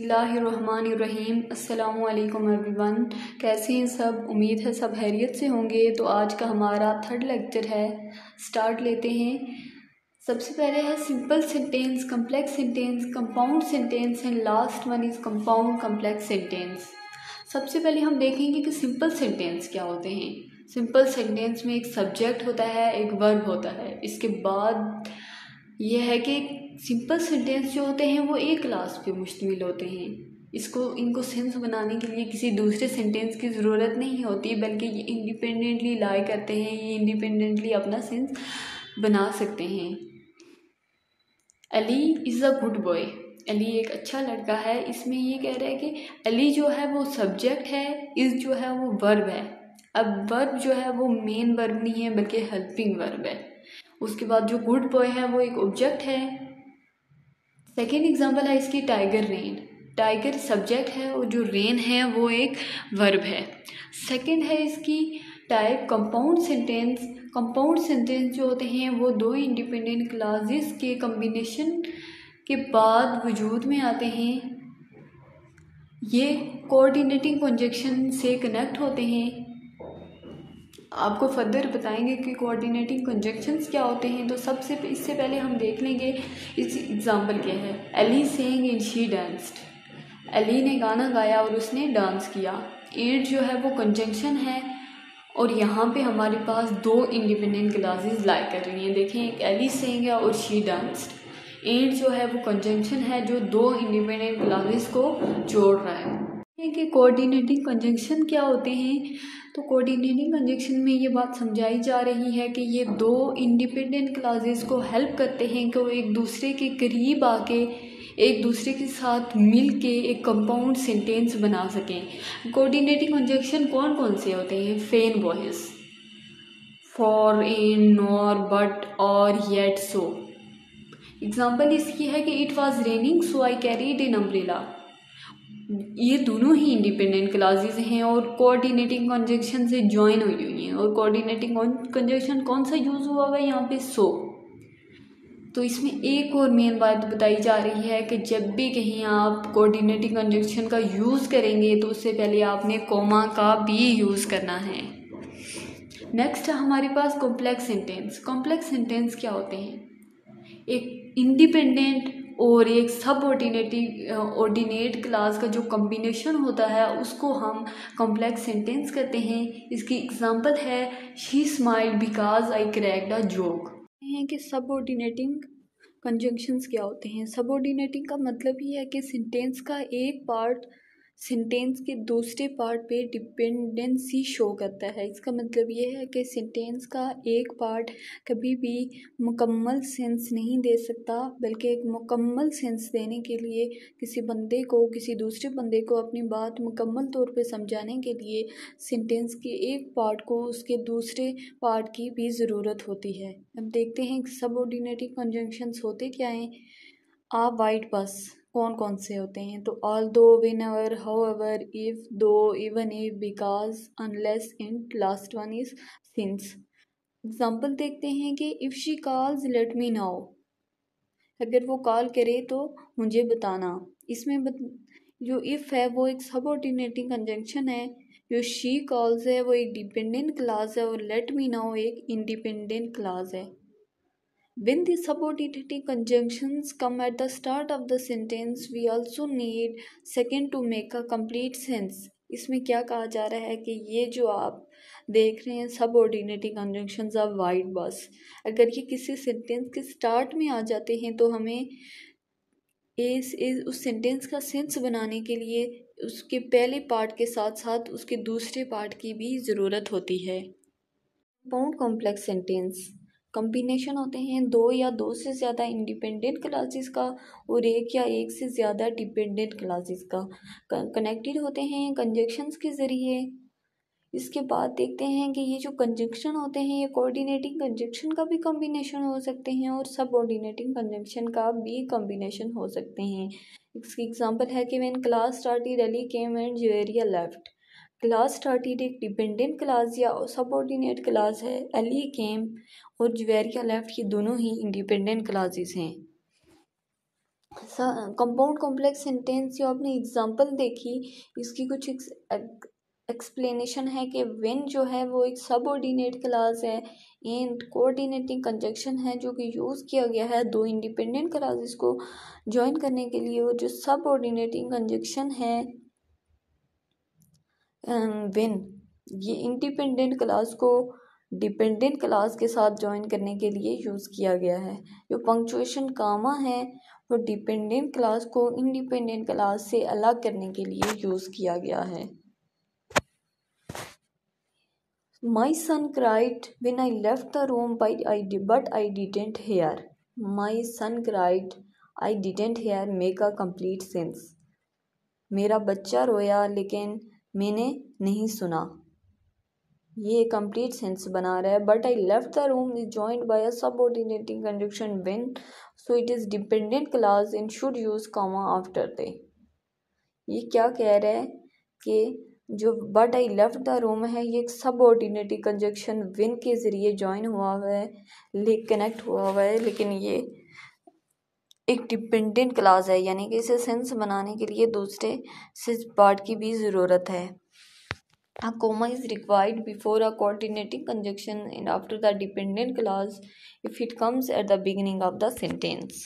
रहीम अस्सलाम एवरीवन। कैसे हैं सब? उम्मीद है सब हैरियत से होंगे। तो आज का हमारा थर्ड लेक्चर है। स्टार्ट लेते हैं। सबसे पहले है simple sentence, complex sentence, compound sentence, and last one is compound complex sentence. सबसे पहले हम देखेंगे कि सिंपल सेंटेंस क्या होते हैं। सिंपल सेंटेंस में एक सब्जेक्ट होता है, एक वर्ब होता है। इसके बाद यह है कि सिंपल सेंटेंस जो होते हैं, वो एक क्लास पे मुश्तमिल होते हैं। इसको, इनको सेंस बनाने के लिए किसी दूसरे सेंटेंस की ज़रूरत नहीं होती, बल्कि ये इंडिपेंडेंटली लाई करते हैं, ये इंडिपेंडेंटली अपना सेंस बना सकते हैं। Ali is a good boy Ali एक अच्छा लड़का है। इसमें ये कह रहा है कि अली जो है, वो सब्जेक्ट है इज़ जो है, वो वर्ब है। अब वर्ब जो है, वो मेन वर्ब नहीं है, बल्कि हेल्पिंग वर्ब है। उसके बाद जो गुड बॉय है, वो एक ऑब्जेक्ट है। सेकेंड एग्ज़ाम्पल है इसकी टाइगर रेन टाइगर सब्जेक्ट है और जो रेन है, वो एक वर्ब है। सेकेंड है इसकी type compound sentence compound sentence जो होते हैं, वो दो इंडिपेंडेंट क्लासेस के कम्बिनेशन के बाद वजूद में आते हैं। ये कोऑर्डिनेटिंग कंजक्शन से कनेक्ट होते हैं। आपको फर्दर बताएँगे कि कोऑर्डिनेटिंग कंजक्शंस क्या होते हैं तो सबसे इससे पहले हम देख लेंगे, इस एग्ज़ाम्पल क्या है। Ali sang in she danced Ali ने गाना गाया और उसने डांस किया। एड जो है वो कंजंक्शन है, और यहाँ पे हमारे पास दो इंडिपेंडेंट क्लासेस लाई कर रही हैं। देखें, एक एली सेंग है और शी डांस्ड एड जो है वो कंजंक्शन है, जो दो इंडिपेंडेंट क्लासेस को जोड़ रहा है। कि कोऑर्डिनेटिंग कंजंक्शन क्या होते हैं? तो कोऑर्डिनेटिंग कंजक्शन में ये बात समझाई जा रही है कि ये दो इंडिपेंडेंट क्लासेस को हेल्प करते हैं कि वो एक दूसरे के करीब आके, एक दूसरे के साथ मिल के एक कंपाउंड सेंटेंस बना सकें। कोऑर्डिनेटिंग कंजक्शन कौन कौन से होते हैं? Fanboys for and nor but or yet so example इसकी है कि it was raining so I carried an umbrella ये दोनों ही इंडिपेंडेंट क्लासेस हैं और कोऑर्डिनेटिंग कंजक्शन से ज्वाइन हुई हुई हैं। और कोऑर्डिनेटिंग कंजक्शन कौन सा यूज़ हुआ हुआ है यहाँ पे? सो तो इसमें एक और मेन बात बताई जा रही है कि जब भी कहीं आप कोऑर्डिनेटिंग कंजक्शन का यूज़ करेंगे तो उससे पहले आपने कोमा का भी यूज़ करना है। नेक्स्ट हमारे पास कॉम्प्लेक्स सेंटेंस कॉम्प्लेक्स सेंटेंस क्या होते हैं? एक इंडिपेंडेंट और एक सब ऑर्डिनेटिव ऑर्डिनेट क्लास का जो कम्बिनेशन होता है, उसको हम कॉम्प्लेक्स सेंटेंस कहते हैं। इसकी एग्जांपल है she smile because I cracked a joke हैं कि सब ऑर्डिनेटिंग कंजंक्शंस क्या होते हैं? सब ऑर्डिनेटिंग का मतलब ये है कि सेंटेंस का एक पार्ट सेंटेंस के दूसरे पार्ट पे डिपेंडेंसी शो करता है। इसका मतलब ये है कि सेंटेंस का एक पार्ट कभी भी मुकम्मल सेंस नहीं दे सकता, बल्कि एक मुकम्मल सेंस देने के लिए किसी बंदे को, किसी दूसरे बंदे को अपनी बात मुकम्मल तौर पे समझाने के लिए सेंटेंस के एक पार्ट को उसके दूसरे पार्ट की भी ज़रूरत होती है। अब देखते हैं सब ऑर्डिनेटिव कंजंक्शंस होते क्या हैं? आ वाइट बस कौन कौन से होते हैं? तो although whenever however if though even if because unless and last one is since example देखते हैं कि if she calls let me now अगर वो कॉल करे तो मुझे बताना। इसमें बत, जो इफ़ है वो एक सब ऑर्डिनेटिंग कंजंक्शन है। जो शी कॉल्स है वो एक डिपेंडेंट क्लास है और लेट मी नाउ एक इंडिपेंडेंट क्लास है। When the subordinating conjunctions come at the start of the sentence, we also need second to make a complete sense. इसमें क्या कहा जा रहा है कि ये जो आप देख रहे हैं सब ऑर्डिनेटिंग कंजंक्शन ऑफ़ वाइट बस अगर ये किसी सेंटेंस के स्टार्ट में आ जाते हैं तो हमें इस, इस उस सेंटेंस का सेंस बनाने के लिए उसके पहले पार्ट के साथ साथ उसके दूसरे पार्ट की भी ज़रूरत होती है। कॉम्प्लेक्स सेंटेंस कम्बिनेशन होते हैं, दो या दो से ज़्यादा इंडिपेंडेंट क्लासेस का और एक या एक से ज़्यादा डिपेंडेंट क्लासेस का कनेक्टेड होते हैं कंजक्शंस के ज़रिए। इसके बाद देखते हैं कि ये जो कंजक्शन होते हैं, ये कोऑर्डिनेटिंग कंजक्शन का भी कम्बिनेशन हो सकते हैं और सब ऑर्डिनेटिंग कंजक्शन का भी कम्बिनेशन हो सकते हैं। इसकी एग्जांपल है कि when class started Ali came and Zuveria left class started एक डिपेंडेंट क्लास या सबऑर्डिनेट क्लास है अली केम और जुवेरिया लेफ़्ट ये दोनों ही इंडिपेंडेंट क्लासेस हैं। कंपाउंड कॉम्प्लेक्स सेंटेंस जो आपने एग्जांपल देखी, इसकी कुछ एक्सप्लेनेशन है कि वेन जो है वो एक सबऑर्डिनेट क्लास है एंड कोऑर्डिनेटिंग कंजक्शन है, जो कि यूज़ किया गया है दो इंडिपेंडेंट क्लासेस को ज्वाइन करने के लिए और जो सबऑर्डिनेटिंग कंजक्शन है वेन ये इंडिपेंडेंट क्लास को डिपेंडेंट क्लास के साथ ज्वाइन करने के लिए यूज़ किया गया है। जो पंक्चुएशन कामा है वो डिपेंडेंट क्लास को इंडिपेंडेंट क्लास से अलग करने के लिए यूज़ किया गया है। My son cried when I left the room, but I, but I didn't hear my son cried, I didn't hear make a complete sense मेरा बच्चा रोया लेकिन मैंने नहीं सुना। ये कंप्लीट सेंस बना रहा है but I left the room is joined by a subordinating conjunction when so it is dependent clause and should use comma after the ये क्या कह रहा है कि जो but I left the room है, ये एक सब ऑर्डिनेटिव कंजक्शन विन के ज़रिए ज्वाइन हुआ हुआ है ले कनेक्ट हुआ हुआ है, लेकिन ये एक डिपेंडेंट क्लास है, यानी कि इसे सेंस बनाने के लिए दूसरे सिंस पार्ट की भी ज़रूरत है। A comma is required before a coordinating conjunction and after the dependent clause if it comes at the beginning of the sentence